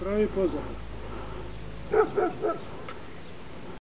Pravi pozor.